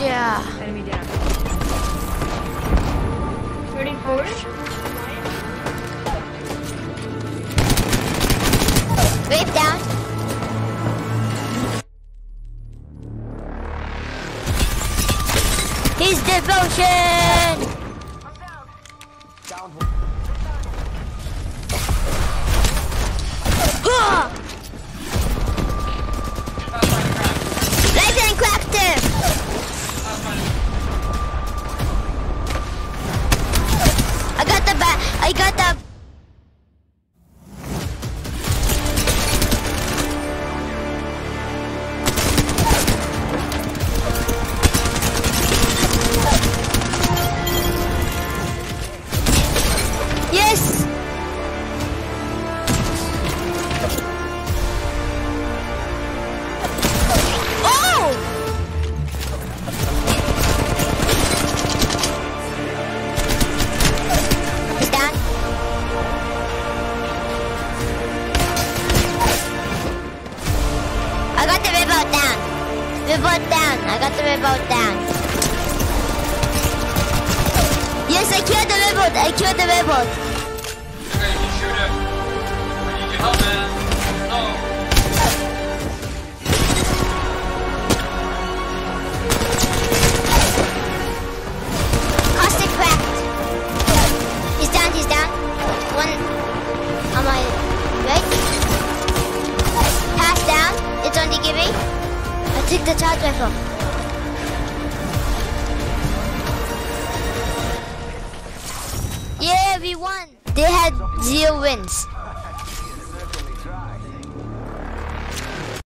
Yeah. Enemy down. Turning forward. Wave down. His devotion! I got the Yes! Remote down. I got the remote down. Yes, I killed the remote. I killed the remote. The charge rifle. Yeah, we won. They had zero wins.